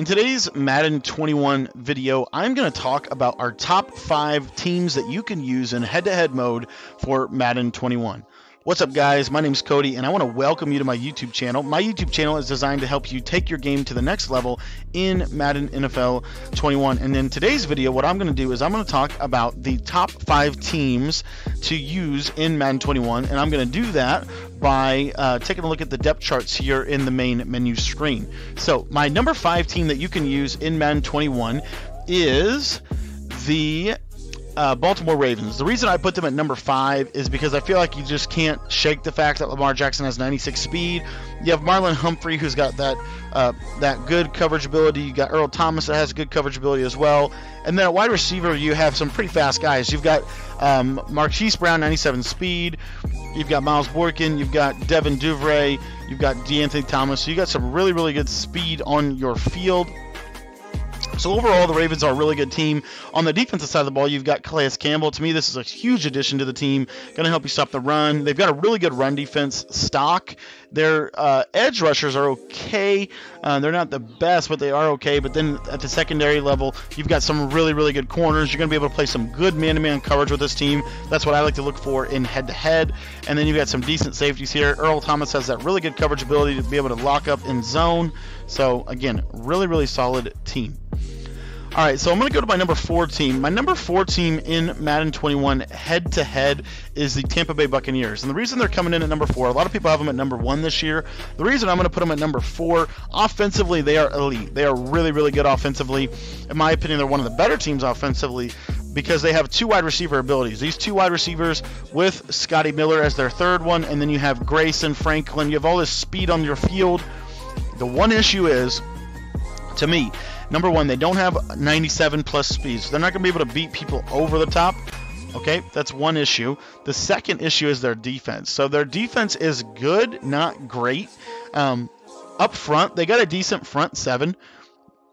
In today's Madden 21 video, I'm going to talk about our top five teams that you can use in head to head mode for Madden 21. What's up, guys? My name is Cody, and I want to welcome you to my YouTube channel. My YouTube channel is designed to help you take your game to the next level in Madden NFL 21. And in today's video, what I'm going to do is I'm going to talk about the top five teams to use in Madden 21, and I'm going to do that by uh, taking a look at the depth charts here in the main menu screen. So, my number five team that you can use in Madden 21 is the uh, Baltimore Ravens. The reason I put them at number five is because I feel like you just can't shake the fact that Lamar Jackson has 96 speed. You have Marlon Humphrey, who's got that uh, that good coverage ability. You got Earl Thomas that has good coverage ability as well. And then at wide receiver, you have some pretty fast guys. You've got um, Marquise Brown, 97 speed. You've got Miles Boykin. You've got Devin Duvernay. You've got DeAnthony Thomas. So you got some really, really good speed on your field. So overall, the Ravens are a really good team. On the defensive side of the ball, you've got Calais Campbell. To me, this is a huge addition to the team. Going to help you stop the run. They've got a really good run defense stock. Their uh, edge rushers are okay. Uh, they're not the best, but they are okay. But then at the secondary level, you've got some really, really good corners. You're going to be able to play some good man-to-man coverage with this team. That's what I like to look for in head-to-head. And then you've got some decent safeties here. Earl Thomas has that really good coverage ability to be able to lock up in zone. So again, really, really solid team. All right, so I'm going to go to my number four team. My number four team in Madden 21 head to head is the Tampa Bay Buccaneers. And the reason they're coming in at number four, a lot of people have them at number one this year. The reason I'm going to put them at number four, offensively, they are elite. They are really, really good offensively. In my opinion, they're one of the better teams offensively because they have two wide receiver abilities. These two wide receivers with Scotty Miller as their third one, and then you have Grayson Franklin. You have all this speed on your field. The one issue is, to me, Number one, they don't have 97 plus speed, so they're not going to be able to beat people over the top. Okay, that's one issue. The second issue is their defense. So their defense is good, not great. Um, up front, they got a decent front seven.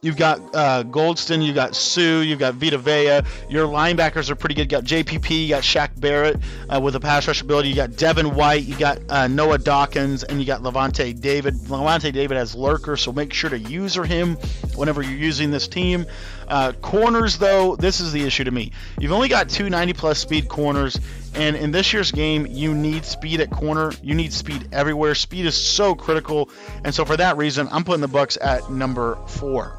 You've got uh, Gholston, you've got Suh, you've got Vita Vea. Your linebackers are pretty good. You got JPP, you got Shaq Barrett uh, with a pass rush ability. You got Devin White, you got uh, Noah Dawkins, and you got Lavonte David. Lavonte David has lurker, so make sure to user him whenever you're using this team. Uh, corners, though, this is the issue to me. You've only got two 90 plus speed corners, and in this year's game, you need speed at corner. You need speed everywhere. Speed is so critical, and so for that reason, I'm putting the Bucks at number four.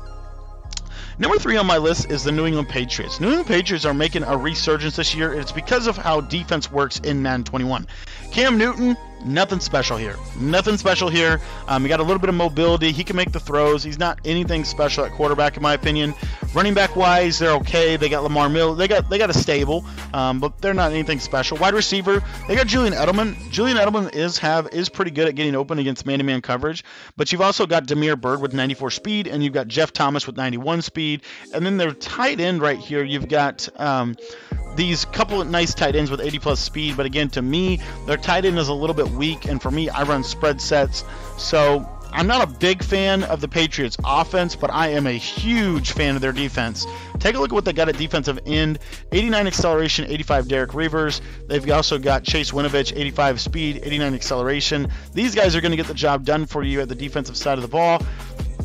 Number three on my list is the New England Patriots. New England Patriots are making a resurgence this year. It's because of how defense works in Madden 21. Cam Newton, Nothing special here. Nothing special here. Um, he got a little bit of mobility. He can make the throws. He's not anything special at quarterback, in my opinion. Running back wise, they're okay. They got Lamar Mill. They got they got a stable, um, but they're not anything special. Wide receiver, they got Julian Edelman. Julian Edelman is have is pretty good at getting open against man-to-man coverage. But you've also got Damiere Byrd with 94 speed, and you've got Jeff Thomas with 91 speed, and then their tight end right here, you've got. Um, these couple of nice tight ends with 80 plus speed, but again, to me, their tight end is a little bit weak, and for me, I run spread sets, so I'm not a big fan of the Patriots' offense, but I am a huge fan of their defense. Take a look at what they got at defensive end 89 acceleration, 85 Derek Rivers. They've also got Chase Winovich, 85 speed, 89 acceleration. These guys are going to get the job done for you at the defensive side of the ball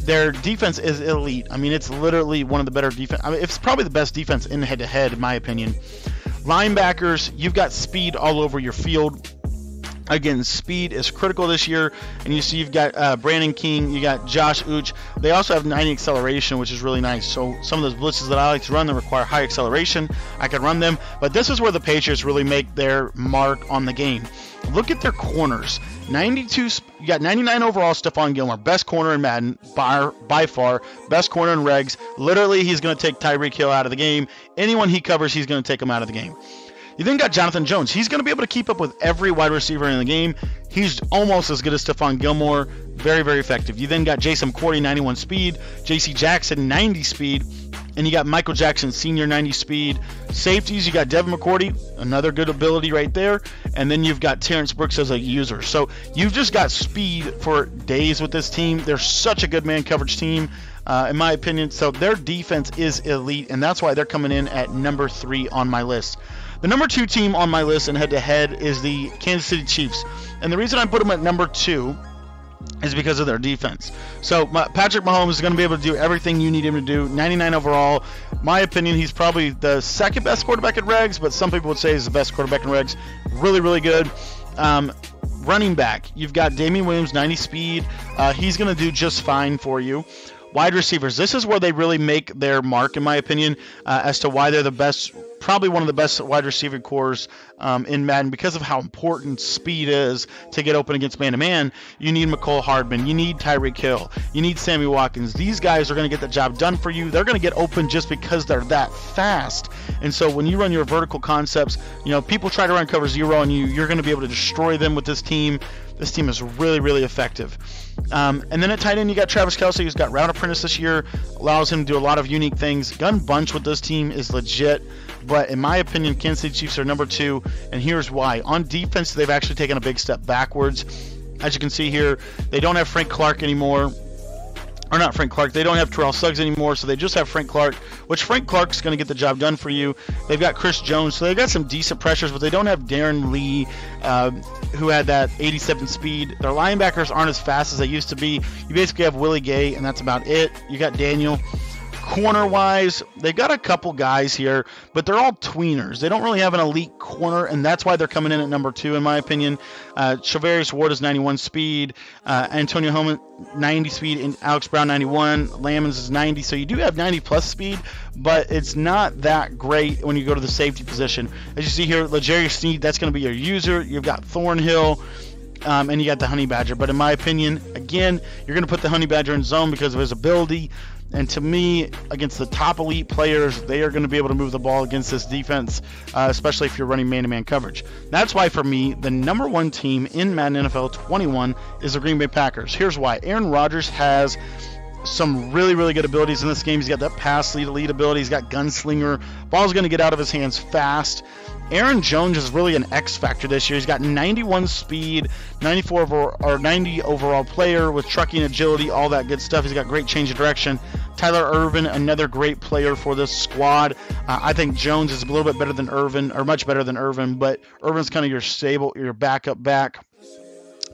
their defense is elite. I mean, it's literally one of the better defense. I mean, it's probably the best defense in head to head, in my opinion. Linebackers, you've got speed all over your field. Again, speed is critical this year, and you see you've got uh, Brandon King, you got Josh Uche. They also have 90 acceleration, which is really nice. So some of those blitzes that I like to run that require high acceleration, I can run them. But this is where the Patriots really make their mark on the game. Look at their corners. 92, you got 99 overall. Stephon Gilmore, best corner in Madden by, by far, best corner in regs. Literally, he's going to take Tyreek Hill out of the game. Anyone he covers, he's going to take him out of the game. You then got Jonathan Jones. He's going to be able to keep up with every wide receiver in the game. He's almost as good as Stephon Gilmore. Very, very effective. You then got Jason McCourty, 91 speed. J.C. Jackson, 90 speed. And you got Michael Jackson, senior 90 speed. Safeties, you got Devin McCourty, another good ability right there. And then you've got Terrence Brooks as a user. So you've just got speed for days with this team. They're such a good man coverage team, uh, in my opinion. So their defense is elite, and that's why they're coming in at number three on my list. The number two team on my list and head to head is the Kansas City Chiefs. And the reason I put them at number two is because of their defense. So Patrick Mahomes is going to be able to do everything you need him to do. 99 overall. My opinion, he's probably the second best quarterback in regs, but some people would say he's the best quarterback in regs. Really, really good. Um, running back, you've got Damien Williams, 90 speed. Uh, he's going to do just fine for you. Wide receivers, this is where they really make their mark, in my opinion, uh, as to why they're the best probably one of the best wide receiver cores um, in Madden because of how important speed is to get open against man to man. You need Mecole Hardman, you need Tyreek Hill, you need Sammy Watkins. These guys are going to get the job done for you. They're going to get open just because they're that fast. And so when you run your vertical concepts, you know people try to run cover zero on you. You're going to be able to destroy them with this team. This team is really, really effective. Um, and then at tight end, you got Travis Kelce, who's got Route Apprentice this year, allows him to do a lot of unique things. Gun bunch with this team is legit. But in my opinion, Kansas City Chiefs are number two, and here's why. On defense, they've actually taken a big step backwards. As you can see here, they don't have Frank Clark anymore or not Frank Clark. They don't have Terrell Suggs anymore, so they just have Frank Clark, which Frank Clark's going to get the job done for you. They've got Chris Jones, so they've got some decent pressures, but they don't have Darron Lee, uh, who had that 87 speed. Their linebackers aren't as fast as they used to be. You basically have Willie Gay, and that's about it. You got Daniel. Corner wise, they've got a couple guys here, but they're all tweeners. They don't really have an elite corner, and that's why they're coming in at number two, in my opinion. Uh, Charvarius Ward is 91 speed, uh, Antonio Holman 90 speed, and Alex Brown 91. Lammons is 90, so you do have 90 plus speed, but it's not that great when you go to the safety position. As you see here, L'Jarius Sneed, that's going to be your user. You've got Thornhill. Um, and you got the honey badger. But in my opinion, again, you're going to put the honey badger in zone because of his ability. And to me, against the top elite players, they are going to be able to move the ball against this defense, uh, especially if you're running man to man coverage. That's why, for me, the number one team in Madden NFL 21 is the Green Bay Packers. Here's why Aaron Rodgers has some really, really good abilities in this game. He's got that pass lead, lead ability. He's got gunslinger. Ball's going to get out of his hands fast. Aaron Jones is really an X factor this year. He's got 91 speed, 94 over, or 90 overall player with trucking agility, all that good stuff. He's got great change of direction. Tyler Ervin, another great player for this squad. Uh, I think Jones is a little bit better than Ervin, or much better than Ervin, but Ervin's kind of your stable, your backup back.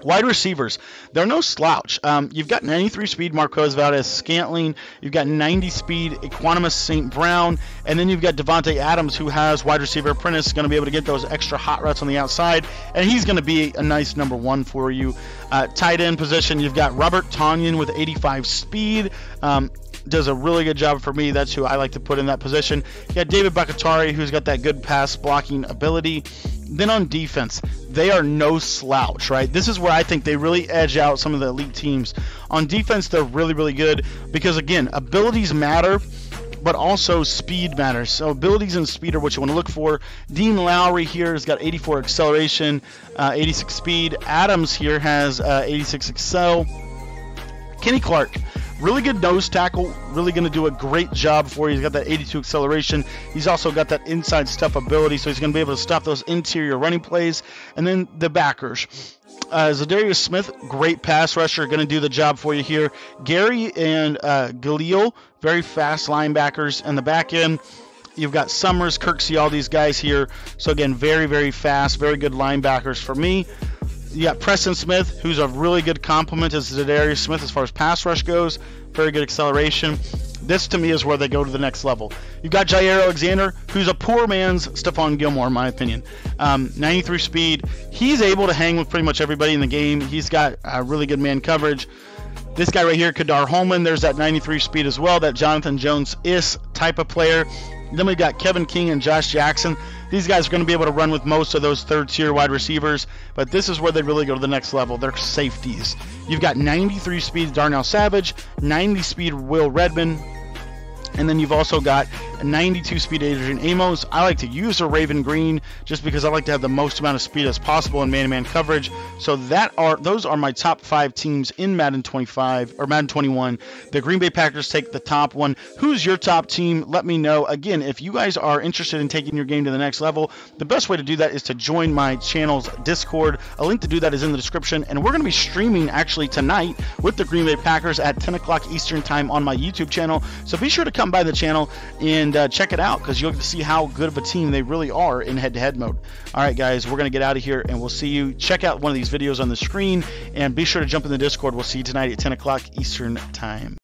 Wide receivers, they're no slouch. Um, you've got 93 speed Marquez Valdes-Scantling. You've got 90 speed Equanimeous St. Brown. And then you've got Davante Adams, who has wide receiver apprentice, going to be able to get those extra hot routes on the outside. And he's going to be a nice number one for you. Uh, tight end position, you've got Robert Tonyan with 85 speed. Um, does a really good job for me. That's who I like to put in that position. You got David Bakhtiari, who's got that good pass blocking ability. Then on defense, they are no slouch, right? This is where I think they really edge out some of the elite teams. On defense, they're really, really good because, again, abilities matter, but also speed matters. So, abilities and speed are what you want to look for. Dean Lowry here has got 84 acceleration, uh, 86 speed. Adams here has uh, 86 excel. Kenny Clark Really good nose tackle. Really going to do a great job for you. He's got that 82 acceleration. He's also got that inside step ability, so he's going to be able to stop those interior running plays. And then the backers. Uh, Za'Darius Smith, great pass rusher, going to do the job for you here. Gary and uh, Galil, very fast linebackers. And the back end, you've got Summers, Kirksey, all these guys here. So again, very, very fast, very good linebackers for me. You got Preston Smith, who's a really good complement to Za'Darius Smith as far as pass rush goes. Very good acceleration. This to me is where they go to the next level. You've got Jaire Alexander, who's a poor man's Stephon Gilmore, in my opinion. Um, 93 speed. He's able to hang with pretty much everybody in the game. He's got uh, really good man coverage. This guy right here, Ka'dar Hollman, there's that 93 speed as well, that Jonathan Jones is type of player. Then we've got Kevin King and Josh Jackson. These guys are going to be able to run with most of those third tier wide receivers, but this is where they really go to the next level. They're safeties. You've got 93 speed Darnell Savage, 90 speed Will Redmond, and then you've also got a 92 speed Adrian Amos. I like to use a Raven Greene just because I like to have the most amount of speed as possible in man-to-man coverage. So that are those are my top five teams in Madden 25 or Madden 21. The Green Bay Packers take the top one. Who's your top team? Let me know. Again, if you guys are interested in taking your game to the next level, the best way to do that is to join my channel's Discord. A link to do that is in the description, and we're going to be streaming actually tonight with the Green Bay Packers at 10 o'clock Eastern time on my YouTube channel. So be sure to come by the channel and uh, check it out because you'll get to see how good of a team they really are in head-to-head mode. All right, guys, we're going to get out of here and we'll see you. Check out one of these videos on the screen and be sure to jump in the Discord. We'll see you tonight at 10 o'clock Eastern Time.